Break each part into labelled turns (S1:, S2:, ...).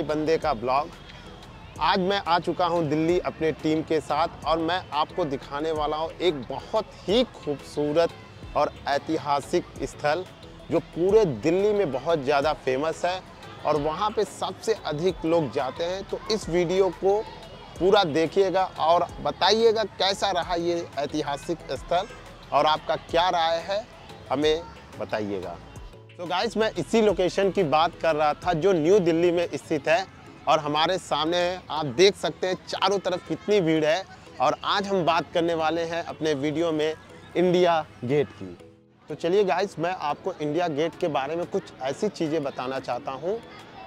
S1: माई बंदे का ब्लॉग। आज मैं आ चुका हूँ दिल्ली अपने टीम के साथ और मैं आपको दिखाने वाला हूँ एक बहुत ही खूबसूरत और ऐतिहासिक स्थल जो पूरे दिल्ली में बहुत ज़्यादा फ़ेमस है और वहाँ पे सबसे अधिक लोग जाते हैं। तो इस वीडियो को पूरा देखिएगा और बताइएगा कैसा रहा ये ऐतिहासिक स्थल और आपका क्या राय है, हमें बताइएगा। तो गाइस मैं इसी लोकेशन की बात कर रहा था जो न्यू दिल्ली में स्थित है। और हमारे सामने आप देख सकते हैं चारों तरफ़ कितनी भीड़ है। और आज हम बात करने वाले हैं अपने वीडियो में इंडिया गेट की। तो चलिए गाइस मैं आपको इंडिया गेट के बारे में कुछ ऐसी चीज़ें बताना चाहता हूँ,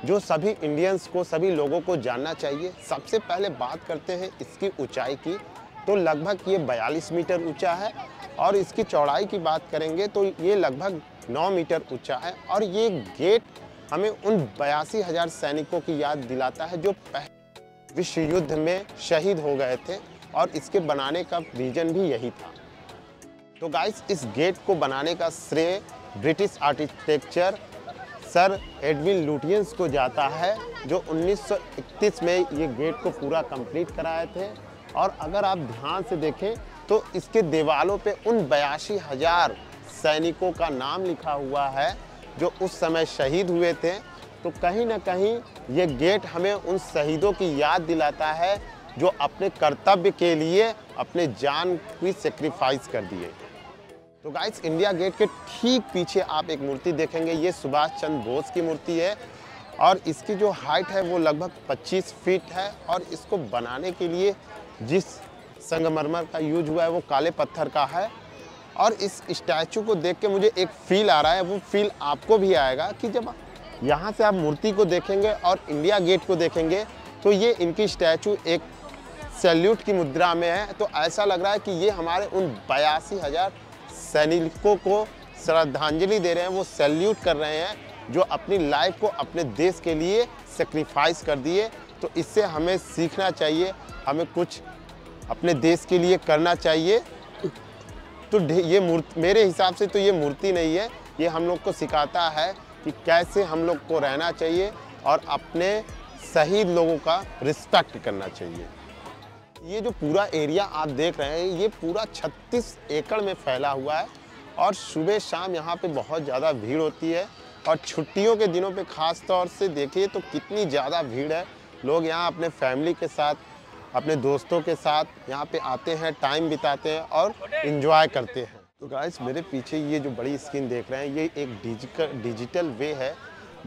S1: जो सभी इंडियंस को, सभी लोगों को जानना चाहिए। सबसे पहले बात करते हैं इसकी ऊंचाई की। तो लगभग ये 42 मीटर ऊँचा है। और इसकी चौड़ाई की बात करेंगे तो ये लगभग 9 मीटर ऊँचा है और ये गेट हमें उन बयासी हज़ार सैनिकों की याद दिलाता है जो पहले विश्व युद्ध में शहीद हो गए थे और इसके बनाने का रीजन भी यही था। तो गाइस इस गेट को बनाने का श्रेय British architecture sir Edwin Lutyens को जाता है, जो 1931 में ये गेट को पूरा कंप्लीट कराए थे। और अगर आप ध्यान से देखें तो इसके दीवालों पे उन बयासी हज़ार सैनिकों का नाम लिखा हुआ है, जो उस समय शहीद हुए थे। तो कहीं ना कहीं ये गेट हमें उन शहीदों की याद दिलाता है, जो अपने कर्तव्य के लिए अपने जान की सेक्रीफाइस कर दिए। तो गाइस इंडिया गेट के ठीक पीछे आप एक मूर्ति देखेंगे। ये सुभाष चंद्र बोस की मूर्ति है और इसकी जो हाइट है वो लगभग 25 फीट है और इसको बनाने के लिए जिस संगमरमर का यूज़ हुआ है वो काले पत्थर का है। और इस स्टैचू को देख के मुझे एक फील आ रहा है, वो फील आपको भी आएगा कि जब यहाँ से आप मूर्ति को देखेंगे और इंडिया गेट को देखेंगे तो ये इनकी स्टैचू एक सैल्यूट की मुद्रा में है। तो ऐसा लग रहा है कि ये हमारे उन बयासी हज़ार सैनिकों को श्रद्धांजलि दे रहे हैं, वो सैल्यूट कर रहे हैं, जो अपनी लाइफ को अपने देश के लिए सेक्रीफाइस कर दिए। तो इससे हमें सीखना चाहिए, हमें कुछ अपने देश के लिए करना चाहिए। तो ये मूर्ति, मेरे हिसाब से तो ये मूर्ति नहीं है, ये हम लोग को सिखाता है कि कैसे हम लोग को रहना चाहिए और अपने शहीद लोगों का रिस्पेक्ट करना चाहिए। ये जो पूरा एरिया आप देख रहे हैं, ये पूरा 36 एकड़ में फैला हुआ है और सुबह शाम यहाँ पे बहुत ज़्यादा भीड़ होती है और छुट्टियों के दिनों पे ख़ास तौर से देखिए तो कितनी ज़्यादा भीड़ है। लोग यहाँ अपने फैमिली के साथ अपने दोस्तों के साथ यहाँ पे आते हैं टाइम बिताते हैं और इन्जॉय करते हैं। तो गाइस मेरे पीछे ये जो बड़ी स्क्रीन देख रहे हैं, ये एक डिजिटल डिजिटल वे है,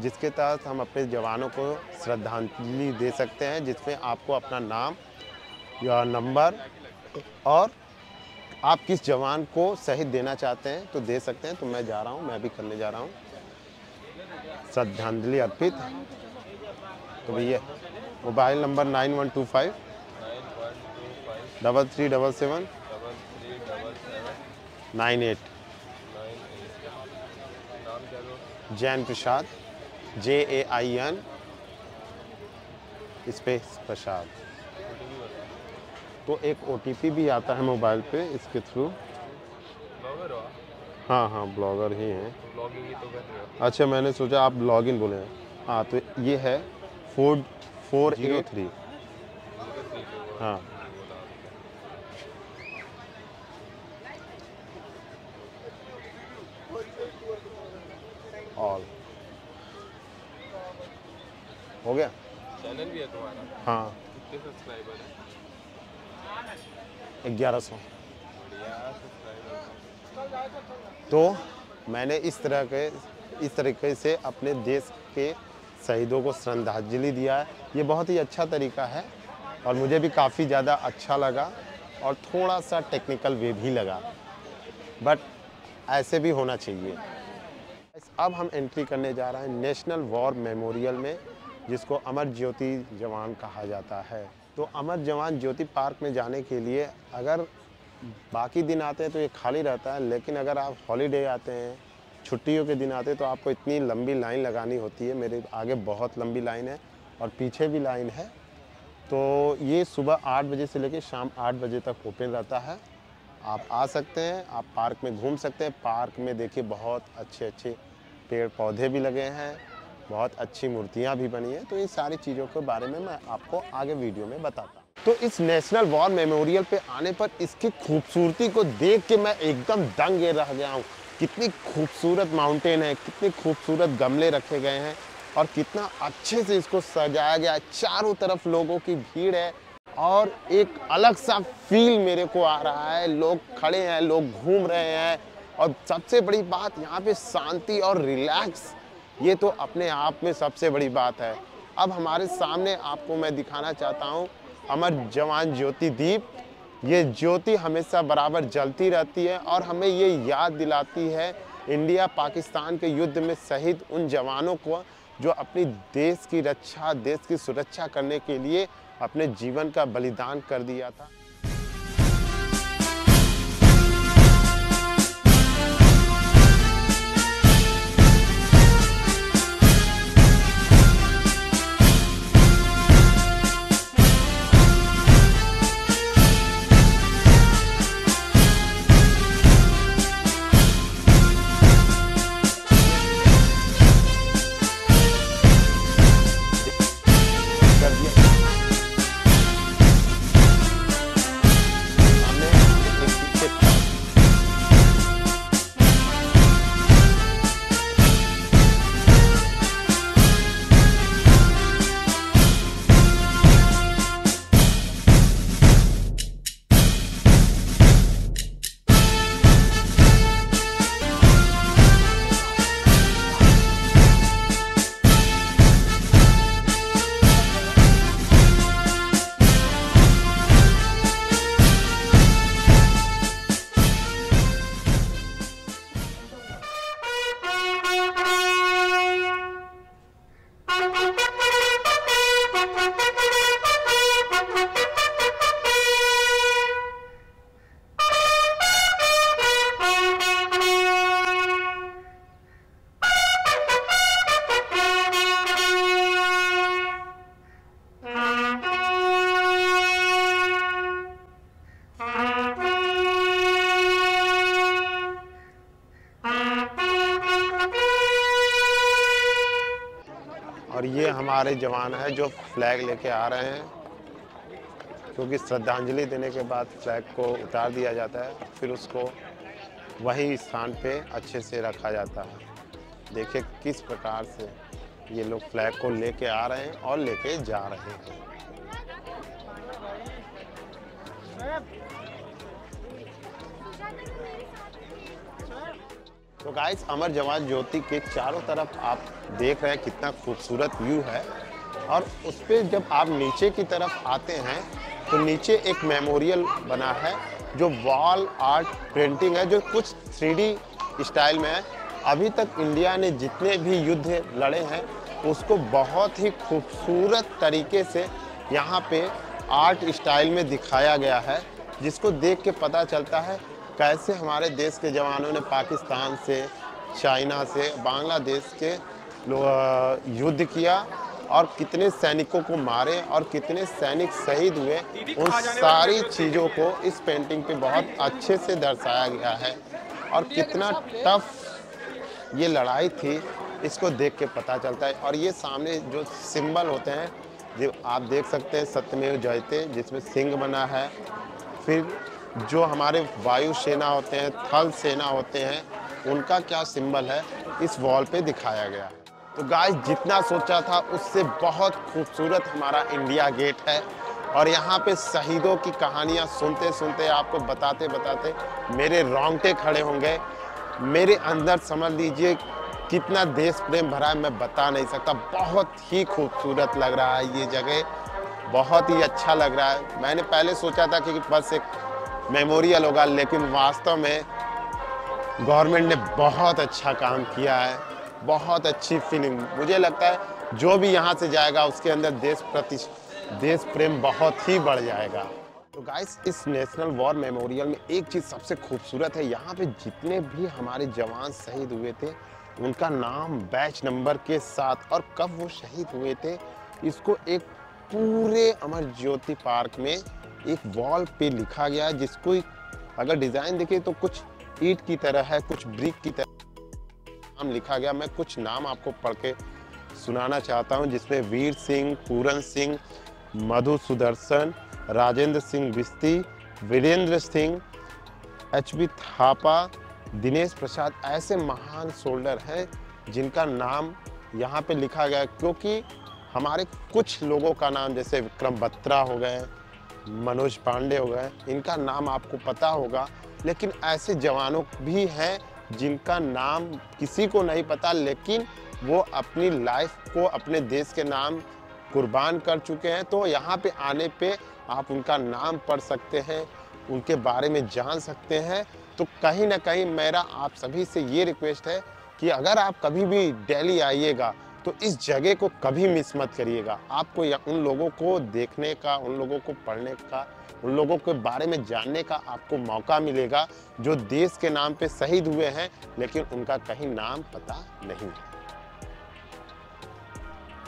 S1: जिसके तहत हम अपने जवानों को श्रद्धांजलि दे सकते हैं, जिसमें आपको अपना नाम या नंबर और आप किस जवान को शहीद देना चाहते हैं तो दे सकते हैं। तो मैं जा रहा हूँ, मैं भी करने जा रहा हूँ। श्रद्धांजलि अर्पित। तो भैया mobile number nine one two five double three double seven nine eight Jain Prasad J A I N space Prasad तो एक ओटीपी भी आता है मोबाइल पे इसके थ्रू
S2: हो?
S1: हाँ ब्लॉगर ही हैं।
S2: तो तो
S1: अच्छा मैंने सोचा आप लॉगिन बोले। हैं हाँ तो ये है फोर फोर ज़ीरो थ्री हाँ। ऑल हो गया?
S2: चैनल भी है तुम्हारा?
S1: हाँ।
S2: कितने सब्सक्राइबर है?
S1: ग्यारह सौ। तो मैंने इस तरह के इस तरीके से अपने देश के शहीदों को श्रद्धांजलि दिया है। ये बहुत ही अच्छा तरीका है और मुझे भी काफ़ी ज़्यादा अच्छा लगा और थोड़ा सा टेक्निकल वे भी लगा। बट ऐसे भी होना चाहिए। अब हम एंट्री करने जा रहे हैं नेशनल वॉर मेमोरियल में, जिसको अमर ज्योति जवान कहा जाता है। तो अमर जवान ज्योति पार्क में जाने के लिए अगर बाकी दिन आते हैं तो ये खाली रहता है, लेकिन अगर आप हॉलीडे आते हैं, छुट्टियों के दिन आते हैं तो आपको इतनी लंबी लाइन लगानी होती है। मेरे आगे बहुत लंबी लाइन है और पीछे भी लाइन है। तो ये सुबह आठ बजे से लेकर शाम आठ बजे तक ओपन रहता है। आप आ सकते हैं, आप पार्क में घूम सकते हैं। पार्क में देखिए बहुत अच्छे अच्छे पेड़ पौधे भी लगे हैं, बहुत अच्छी मूर्तियाँ भी बनी हैं तो इन सारी चीज़ों के बारे में मैं आपको आगे वीडियो में बताता हूँ। तो इस नेशनल वॉर मेमोरियल पे आने पर इसकी खूबसूरती को देख के मैं एकदम दंग रह गया हूँ। कितनी खूबसूरत माउंटेन है, कितने खूबसूरत गमले रखे गए हैं और कितना अच्छे से इसको सजाया गया है। चारों तरफ़ लोगों की भीड़ है और एक अलग सा फील मेरे को आ रहा है। लोग खड़े हैं, लोग घूम रहे हैं और सबसे बड़ी बात, यहाँ पे शांति और रिलैक्स, ये तो अपने आप में सबसे बड़ी बात है। अब हमारे सामने आपको मैं दिखाना चाहता हूँ, अमर जवान ज्योति दीप। ये ज्योति हमेशा बराबर जलती रहती है और हमें ये याद दिलाती है इंडिया पाकिस्तान के युद्ध में शहीद उन जवानों को, जो अपनी देश की रक्षा, देश की सुरक्षा करने के लिए अपने जीवन का बलिदान कर दिया था। हमारे जवान हैं जो फ्लैग लेके आ रहे हैं। क्योंकि श्रद्धांजलि देने के बाद फ्लैग को उतार दिया जाता है, फिर उसको वही स्थान पे अच्छे से रखा जाता है। देखिए किस प्रकार से ये लोग फ्लैग को लेके आ रहे हैं और लेके जा रहे हैं। तो गाइस अमर जवान ज्योति के चारों तरफ़ आप देख रहे हैं कितना खूबसूरत व्यू है। और उस पर जब आप नीचे की तरफ़ आते हैं तो नीचे एक मेमोरियल बना है, जो वॉल आर्ट पेंटिंग है, जो कुछ थ्री स्टाइल में है। अभी तक इंडिया ने जितने भी युद्ध लड़े हैं, उसको बहुत ही खूबसूरत तरीके से यहाँ पे आर्ट स्टाइल में दिखाया गया है, जिसको देख के पता चलता है कैसे हमारे देश के जवानों ने पाकिस्तान से, चाइना से, बांग्लादेश के युद्ध किया और कितने सैनिकों को मारे और कितने सैनिक शहीद हुए, उन सारी चीज़ों को इस पेंटिंग पे बहुत अच्छे से दर्शाया गया है। और कितना टफ ये लड़ाई थी, इसको देख के पता चलता है। और ये सामने जो सिंबल होते हैं, जो आप देख सकते हैं सत्यमेव जयते, जिसमें सिंह बना है। फिर जो हमारे वायु सेना होते हैं, थल सेना होते हैं, उनका क्या सिंबल है, इस वॉल पे दिखाया गया है। तो गाइस जितना सोचा था, उससे बहुत खूबसूरत हमारा इंडिया गेट है। और यहाँ पे शहीदों की कहानियाँ सुनते सुनते आपको बताते बताते मेरे रोंगटे खड़े होंगे। मेरे अंदर समझ लीजिए कितना देश प्रेम भरा है, मैं बता नहीं सकता। बहुत ही खूबसूरत लग रहा है ये जगह। बहुत ही अच्छा लग रहा है। मैंने पहले सोचा था कि बस एक मेमोरियल होगा, लेकिन वास्तव में गवर्नमेंट ने बहुत अच्छा काम किया है, बहुत अच्छी फीलिंग मुझे लगता है जो भी यहाँ से जाएगा, उसके अंदर देश प्रति, देश प्रेम बहुत ही बढ़ जाएगा। तो गाइस इस नेशनल वॉर मेमोरियल में एक चीज़ सबसे खूबसूरत है, यहाँ पे जितने भी हमारे जवान शहीद हुए थे, उनका नाम बैच नंबर के साथ, और कब वो शहीद हुए थे, इसको एक पूरे अमर ज्योति पार्क में एक वॉल पे लिखा गया है, जिसको अगर डिज़ाइन देखें तो कुछ ईट की तरह है, कुछ ब्रिक की तरह। नाम लिखा गया, मैं कुछ नाम आपको पढ़ के सुनाना चाहता हूँ, जिसमें वीर सिंह, पूरन सिंह, मधु सुदर्शन, राजेंद्र सिंह बिस्ती, वीरेंद्र सिंह एच बी थापा, दिनेश प्रसाद, ऐसे महान सोल्डर हैं, जिनका नाम यहाँ पे लिखा गया क्योंकि हमारे कुछ लोगों का नाम, जैसे विक्रम बत्रा हो गए, मनोज पांडे हो गए, इनका नाम आपको पता होगा, लेकिन ऐसे जवानों भी हैं जिनका नाम किसी को नहीं पता, लेकिन वो अपनी लाइफ को, अपने देश के नाम कुर्बान कर चुके हैं। तो यहाँ पे आने पे आप उनका नाम पढ़ सकते हैं, उनके बारे में जान सकते हैं। तो कहीं ना कहीं मेरा आप सभी से ये रिक्वेस्ट है कि अगर आप कभी भी दिल्ली आइएगा तो इस जगह को कभी मिस मत करिएगा। आपको उन लोगों को देखने का, उन लोगों को पढ़ने का, उन लोगों के बारे में जानने का आपको मौका मिलेगा, जो देश के नाम पे शहीद हुए हैं, लेकिन उनका कहीं नाम पता नहीं है।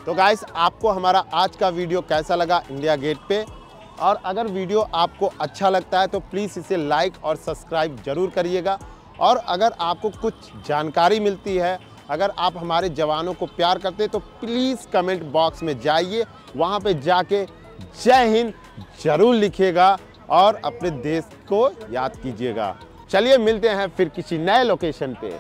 S1: तो गाइस आपको हमारा आज का वीडियो कैसा लगा इंडिया गेट पे? और अगर वीडियो आपको अच्छा लगता है तो प्लीज़ इसे लाइक और सब्सक्राइब ज़रूर करिएगा। और अगर आपको कुछ जानकारी मिलती है अगर आप हमारे जवानों को प्यार करते हैं तो प्लीज़ कमेंट बॉक्स में जाइए। वहाँ पे जाके जय हिंद ज़रूर लिखिएगा और अपने देश को याद कीजिएगा। चलिए मिलते हैं फिर किसी नए लोकेशन पे।